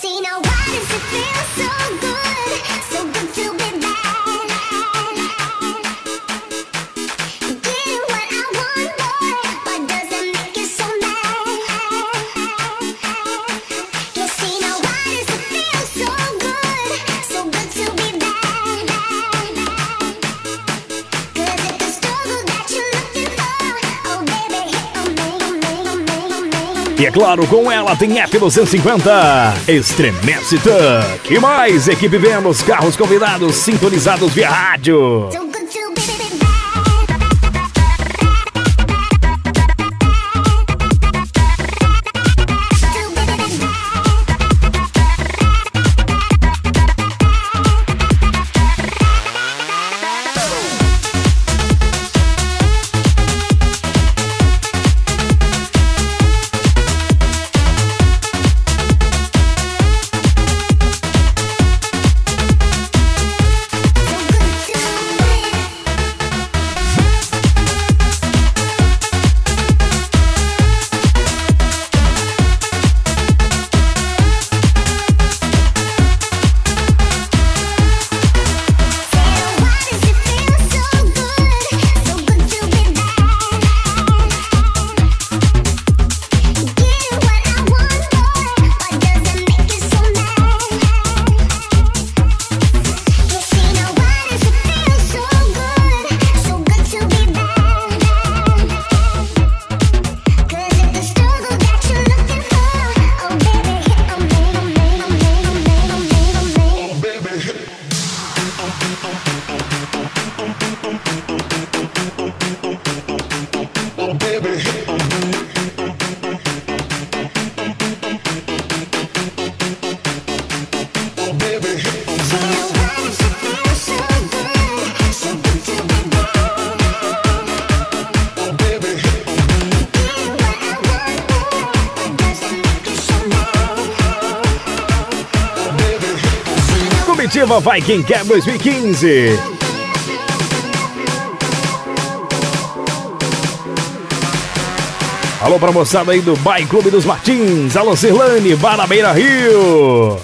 See now why does it feel so good? So good. E é claro, com ela tem F250, Estremece Tank. E mais, equipe Vênus, carros convidados sintonizados via rádio. Curitiba Vai Quem Quer 2015. Alô pra moçada aí do Bike Clube dos Martins, alô Cirlane, Bar Beira Rio.